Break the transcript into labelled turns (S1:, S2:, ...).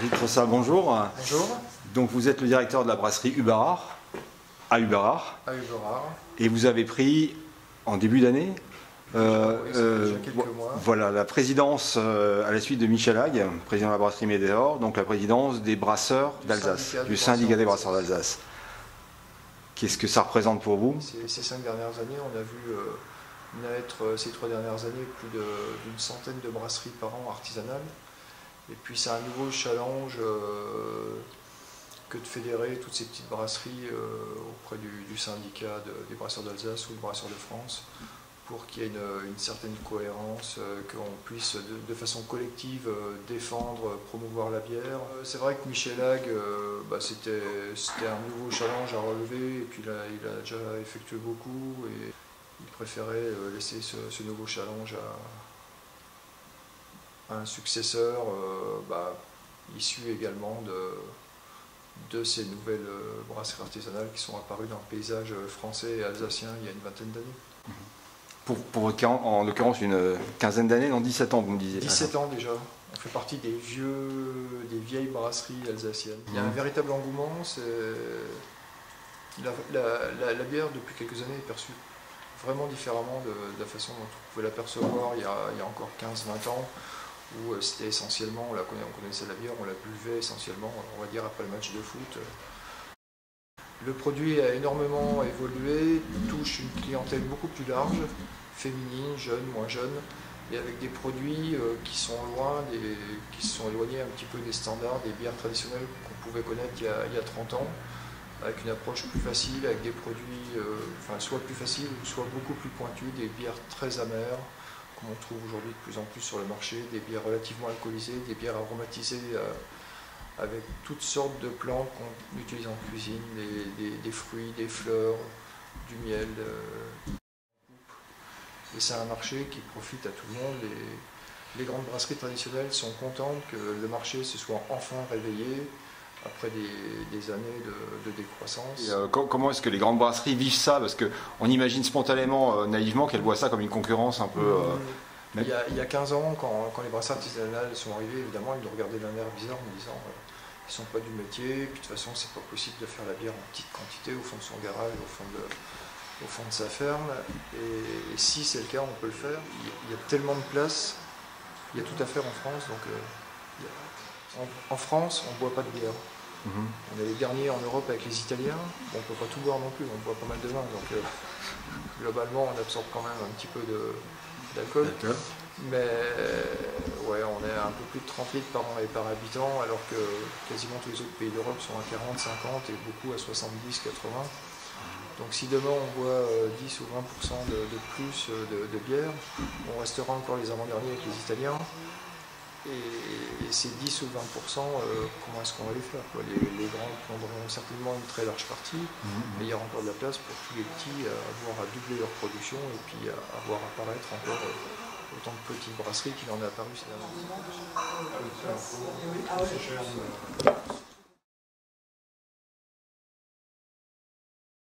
S1: Eric Rossa, bonjour.
S2: Bonjour,
S1: Donc vous êtes le directeur de la brasserie Ubarard, à Ubarard,
S2: à
S1: et vous avez pris en début d'année euh,
S2: Oui, mois.
S1: voilà, la présidence euh, à la suite de Michel Hague, président de la brasserie Médéor, donc la présidence des brasseurs d'Alsace, du syndicat des
S2: brasseurs
S1: d'Alsace. Qu'est-ce que ça représente pour vous?
S2: Ces, ces cinq dernières années, on a vu euh, naître euh, ces trois dernières années plus d'une centaine de brasseries par an artisanales. Et puis c'est un nouveau challenge euh, que de fédérer toutes ces petites brasseries euh, auprès du, syndicat de- des brasseurs d'Alsace ou des brasseurs de France pour qu'il y ait une, certaine cohérence, euh, qu'on puisse de, façon collective défendre, promouvoir la bière. C'est vrai que Michel Hague, bah, c'était un nouveau challenge à relever, et puis il a déjà effectué beaucoup, et il préférait laisser ce, nouveau challenge à un successeur euh, bah, issu également de, de ces nouvelles euh, brasseries artisanales qui sont apparues dans le paysage français et alsacien il y a une vingtaine d'années.
S1: Pour, pour en en l'occurrence une quinzaine d'années, non 17 ans vous me disiez.
S2: 17 ans déjà. On fait partie des vieux, des vieilles brasseries alsaciennes. Il y a un
S1: Mhm.
S2: véritable engouement. La, la- la- la bière, depuis quelques années, est perçue vraiment différemment de, de la façon dont on pouvait l'apercevoir il, il y a encore 15-20 ans, où euh, c'était essentiellement, on, la connaissait la bière, on la buvait essentiellement, on va dire, après le match de foot. Le produit a énormément évolué, touche une clientèle beaucoup plus large, féminine, jeune, moins jeune, et avec des produits euh, qui sont loin, des, qui se sont éloignés un petit peu des standards des bières traditionnelles qu'on pouvait connaître il y, a, il y a 30 ans, avec une approche plus facile, avec des produits euh, soit plus faciles, soit beaucoup plus pointus, des bières très amères, on trouve aujourd'hui de plus en plus sur le marché, des bières relativement alcoolisées, des bières aromatisées euh, avec toutes sortes de plantes qu'on utilise en cuisine, des, fruits, des fleurs, du miel. euh, et c'est un marché qui profite à tout le monde. Les grandes brasseries traditionnelles sont contentes que le marché se soit enfin réveillé après des, des années de, de décroissance.
S1: Et, euh, co- comment est-ce que les grandes brasseries vivent ça? Parce qu'on imagine spontanément, euh, naïvement, qu'elles voient ça comme une concurrence un peu. euh,
S2: il, y a, il y a 15 ans, quand, quand les brasseries artisanales sont arrivées, évidemment, ils nous regardaient d'un air bizarre en disant ils sont pas du métier, puis de toute façon, c'est pas possible de faire la bière en petite quantité au fond de son garage, au fond de, au fond de sa ferme. Et, et si c'est le cas, on peut le faire. Il y a, tellement de place, il y a tout à faire en France. Donc, euh, en, en France, on ne boit pas de bière.
S1: mhm.
S2: On est les derniers en Europe avec les Italiens. Bon, on ne peut pas tout boire non plus, on boit pas mal de vin. Donc, euh, globalement, on absorbe quand même un petit peu d'alcool. Mais euh, ouais, on est à un peu plus de 30 litres par an et par habitant, alors que quasiment tous les autres pays d'Europe sont à 40, 50 et beaucoup à 70, 80. Donc si demain on boit euh, 10 ou 20% de, de plus euh, de, de bière, on restera encore les avant-derniers avec les Italiens. Et, et ces 10 ou 20%, euh, comment est-ce qu'on va les faire quoi? Les, les grands prendront certainement une très large partie, mais il y aura encore de la place pour tous les petits à avoir à doubler leur production et puis à, à voir apparaître encore euh, autant de petites brasseries qu'il en a apparu ces dernières années.